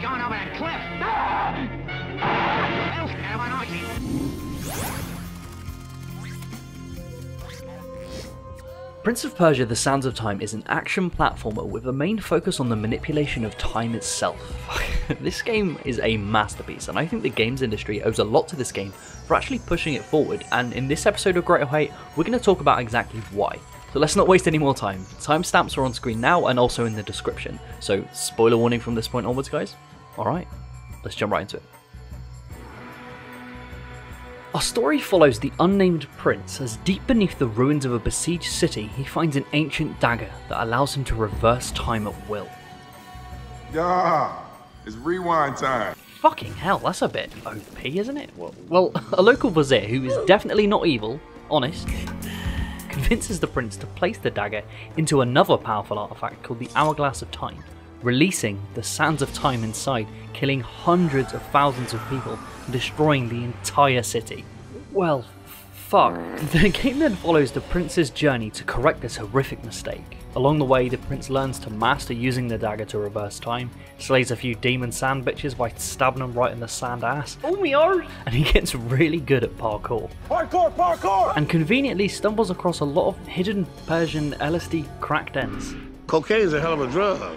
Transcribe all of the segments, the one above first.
He's going over that cliff. Well. Prince of Persia The Sands of Time is an action platformer with a main focus on the manipulation of time itself. this game is a masterpiece, and I think the games industry owes a lot to this game for actually pushing it forward, and in this episode of Great or Hate, we're going to talk about exactly why. So let's not waste any more time. Timestamps are on screen now and also in the description, so spoiler warning from this point onwards, guys. Alright, let's jump right into it. Our story follows the unnamed prince as deep beneath the ruins of a besieged city he finds an ancient dagger that allows him to reverse time at will. Yeah, it's rewind time. Fucking hell, that's a bit OP, isn't it? Well, well, a local vizier who is definitely not evil, honest, convinces the prince to place the dagger into another powerful artifact called the Hourglass of Time, releasing the sands of time inside, killing hundreds of thousands of people and destroying the entire city. Well, fuck. The game then follows the prince's journey to correct this horrific mistake. Along the way, the prince learns to master using the dagger to reverse time, slays a few demon sand bitches by stabbing them right in the sand ass. Oh me arse! And he gets really good at parkour. Parkour, parkour! And conveniently stumbles across a lot of hidden Persian LSD crack dens. Cocaine's a hell of a drug.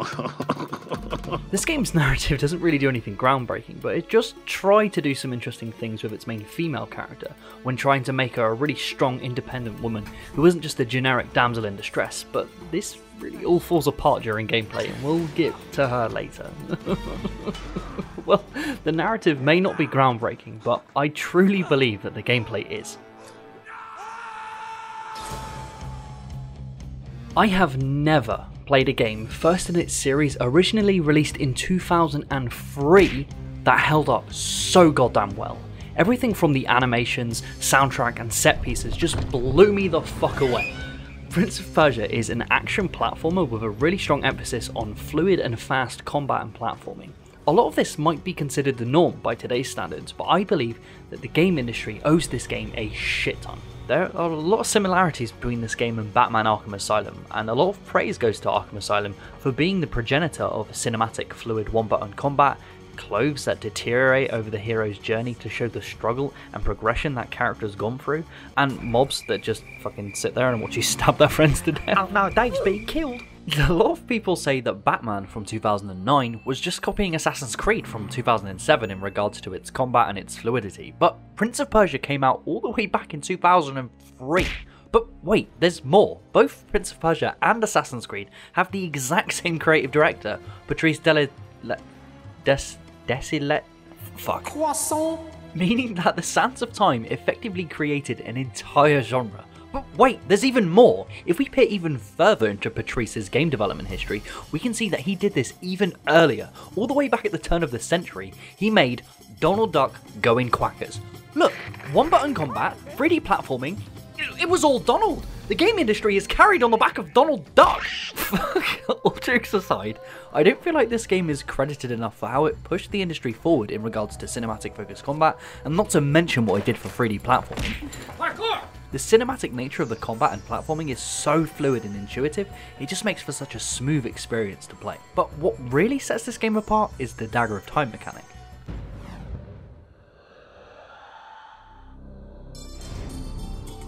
This game's narrative doesn't really do anything groundbreaking, but it just tried to do some interesting things with its main female character when trying to make her a really strong, independent woman who isn't just a generic damsel in distress. But this really all falls apart during gameplay, and we'll get to her later. well, the narrative may not be groundbreaking, but I truly believe that the gameplay is. I have never played a game, first in its series, originally released in 2003, that held up so goddamn well. Everything from the animations, soundtrack, and set pieces just blew me the fuck away. Prince of Persia is an action platformer with a really strong emphasis on fluid and fast combat and platforming. A lot of this might be considered the norm by today's standards, but I believe that the game industry owes this game a shit ton. There are a lot of similarities between this game and Batman Arkham Asylum, and a lot of praise goes to Arkham Asylum for being the progenitor of cinematic fluid one button combat, clothes that deteriorate over the hero's journey to show the struggle and progression that character's gone through, and mobs that just fucking sit there and watch you stab their friends to death. Oh no, Dave's being killed. A lot of people say that Batman from 2009 was just copying Assassin's Creed from 2007 in regards to its combat and its fluidity, but Prince of Persia came out all the way back in 2003. But wait, there's more. Both Prince of Persia and Assassin's Creed have the exact same creative director, Patrice Dele... Le, Des... Desilet... Fuck. Croissant. Meaning that the Sands of Time effectively created an entire genre. But wait, there's even more! If we peer even further into Patrice's game development history, we can see that he did this even earlier. All the way back at the turn of the century, he made Donald Duck Going Quackers. Look, one button combat, 3D platforming, it was all Donald! The game industry is carried on the back of Donald Duck! Fuck all jokes aside, I don't feel like this game is credited enough for how it pushed the industry forward in regards to cinematic focused combat, and not to mention what it did for 3D platforming. Parkour. The cinematic nature of the combat and platforming is so fluid and intuitive, it just makes for such a smooth experience to play. But what really sets this game apart is the Dagger of Time mechanic.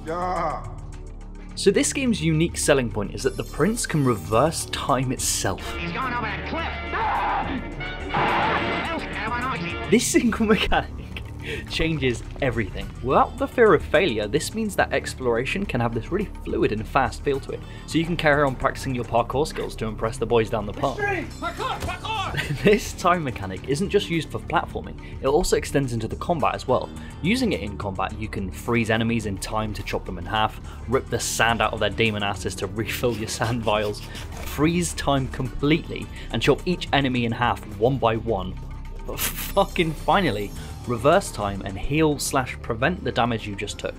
Yeah. So this game's unique selling point is that the prince can reverse time itself. He's going over that cliff. Ah! Well, have I noisy. This single mechanic changes everything. Without the fear of failure, this means that exploration can have this really fluid and fast feel to it, so you can carry on practicing your parkour skills to impress the boys down the path. Parkour, parkour. this time mechanic isn't just used for platforming, it also extends into the combat as well. Using it in combat, you can freeze enemies in time to chop them in half, rip the sand out of their demon asses to refill your sand vials, freeze time completely, and chop each enemy in half one by one. But fucking finally, reverse time and heal slash prevent the damage you just took.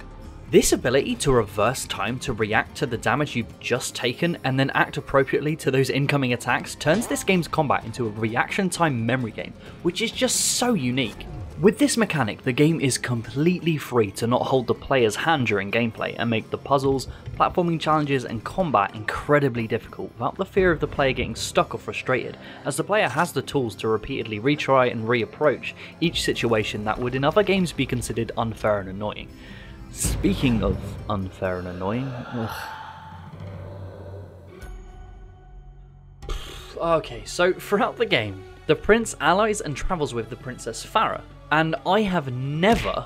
This ability to reverse time to react to the damage you've just taken and then act appropriately to those incoming attacks turns this game's combat into a reaction time memory game, which is just so unique. With this mechanic, the game is completely free to not hold the player's hand during gameplay and make the puzzles, platforming challenges, and combat incredibly difficult without the fear of the player getting stuck or frustrated, as the player has the tools to repeatedly retry and reapproach each situation that would in other games be considered unfair and annoying. Speaking of unfair and annoying, ugh. Okay, so throughout the game, the prince allies and travels with the princess Farah, and I have never,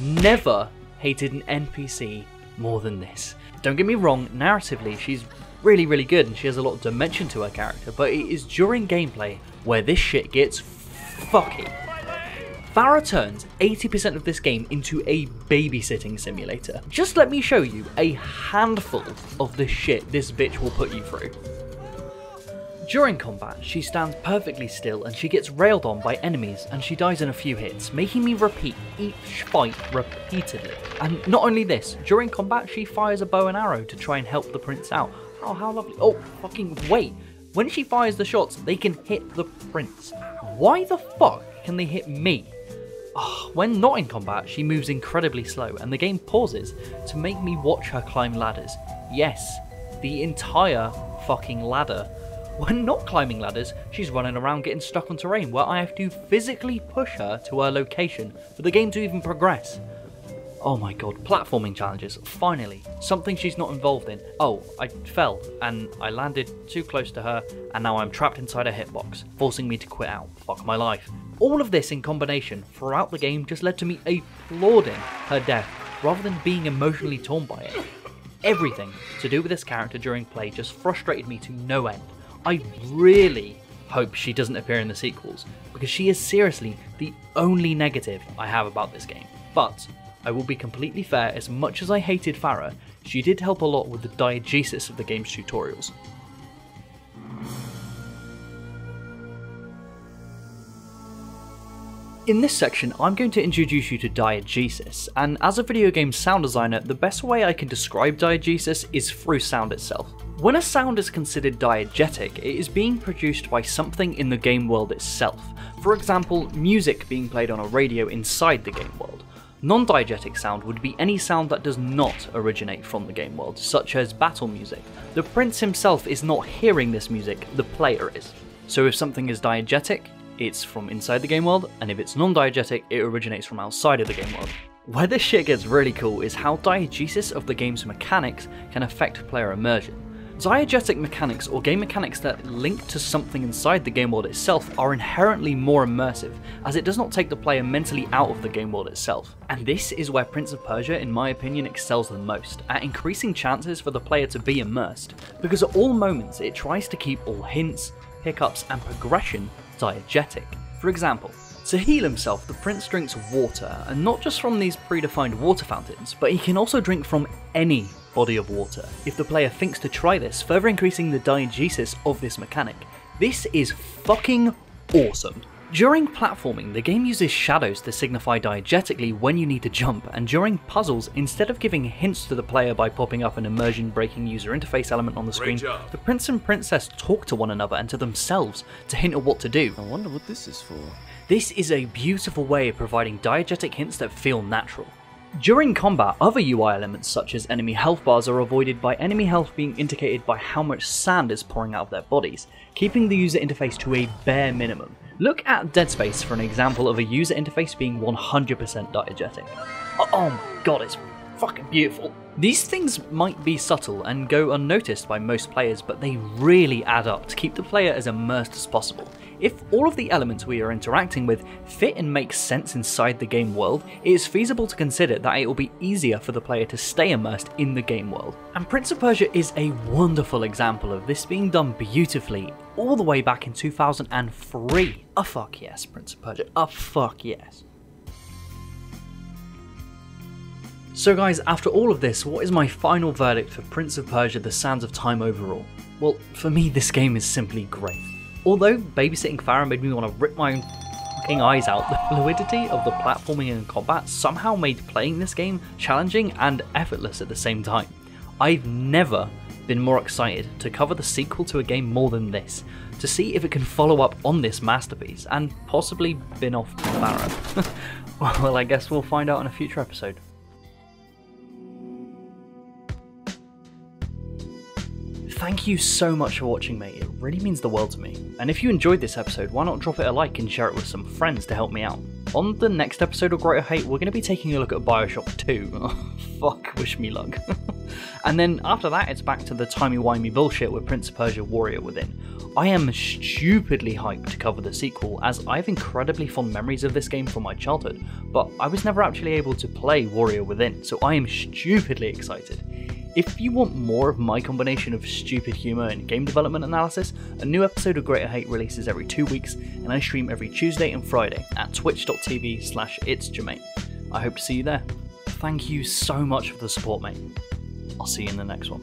never hated an NPC more than this. Don't get me wrong, narratively, she's really, really good and she has a lot of dimension to her character, but it is during gameplay where this shit gets fucking. Farah turns 80% of this game into a babysitting simulator. Just let me show you a handful of the shit this bitch will put you through. During combat, she stands perfectly still and she gets railed on by enemies and she dies in a few hits, making me repeat each fight repeatedly. And not only this, during combat she fires a bow and arrow to try and help the prince out. Oh, how lovely. Oh, fucking wait. When she fires the shots, they can hit the prince. Why the fuck can they hit me? Oh, when not in combat, she moves incredibly slow and the game pauses to make me watch her climb ladders. Yes, the entire fucking ladder when not climbing ladders, she's running around getting stuck on terrain where I have to physically push her to her location for the game to even progress. Oh my god, platforming challenges, finally, something she's not involved in. Oh, I fell and I landed too close to her and now I'm trapped inside a hitbox, forcing me to quit out. Fuck my life. All of this in combination throughout the game just led to me applauding her death rather than being emotionally torn by it. Everything to do with this character during play just frustrated me to no end. I really hope she doesn't appear in the sequels, because she is seriously the only negative I have about this game. But I will be completely fair, as much as I hated Farah, she did help a lot with the diegesis of the game's tutorials. In this section, I'm going to introduce you to diegesis, and as a video game sound designer, the best way I can describe diegesis is through sound itself. When a sound is considered diegetic, it is being produced by something in the game world itself. For example, music being played on a radio inside the game world. Non-diegetic sound would be any sound that does not originate from the game world, such as battle music. The prince himself is not hearing this music, the player is. So if something is diegetic, it's from inside the game world, and if it's non-diegetic, it originates from outside of the game world. Where this shit gets really cool is how diegesis of the game's mechanics can affect player immersion. Diegetic mechanics or game mechanics that link to something inside the game world itself are inherently more immersive, as it does not take the player mentally out of the game world itself. And this is where Prince of Persia, in my opinion, excels the most, at increasing chances for the player to be immersed, because at all moments it tries to keep all hints, hiccups, and progression diegetic. For example, to heal himself, the prince drinks water, and not just from these predefined water fountains, but he can also drink from any body of water, if the player thinks to try this, further increasing the diegesis of this mechanic. This is fucking awesome. During platforming, the game uses shadows to signify diegetically when you need to jump, and during puzzles, instead of giving hints to the player by popping up an immersion breaking user interface element on the screen, the prince and princess talk to one another and to themselves to hint at what to do. I wonder what this is for. This is a beautiful way of providing diegetic hints that feel natural. During combat, other UI elements such as enemy health bars are avoided by enemy health being indicated by how much sand is pouring out of their bodies, keeping the user interface to a bare minimum. Look at Dead Space for an example of a user interface being 100% diegetic. Oh, my god, it's fucking beautiful. These things might be subtle and go unnoticed by most players, but they really add up to keep the player as immersed as possible. If all of the elements we are interacting with fit and make sense inside the game world, it is feasible to consider that it will be easier for the player to stay immersed in the game world. And Prince of Persia is a wonderful example of this being done beautifully all the way back in 2003. A fuck yes, Prince of Persia. A fuck yes. So guys, after all of this, what is my final verdict for Prince of Persia The Sands of Time overall? Well, for me this game is simply great. Although babysitting Farah made me want to rip my own fucking eyes out, the fluidity of the platforming and combat somehow made playing this game challenging and effortless at the same time. I've never been more excited to cover the sequel to a game more than this. to see if it can follow up on this masterpiece and possibly bin off Farah. well, I guess we'll find out in a future episode. Thank you so much for watching, mate. It really means the world to me. And if you enjoyed this episode, why not drop it a like and share it with some friends to help me out? On the next episode of Great or Hate, we're going to be taking a look at Bioshock 2. Oh, fuck, wish me luck. and then after that, it's back to the timey-wimey bullshit with Prince of Persia Warrior Within. I am stupidly hyped to cover the sequel, as I have incredibly fond memories of this game from my childhood, but I was never actually able to play Warrior Within, so I am stupidly excited. If you want more of my combination of stupid humour and game development analysis, a new episode of Great or Hate releases every two weeks, and I stream every Tuesday and Friday at twitch.tv slash itsjm8. I hope to see you there. Thank you so much for the support, mate. I'll see you in the next one.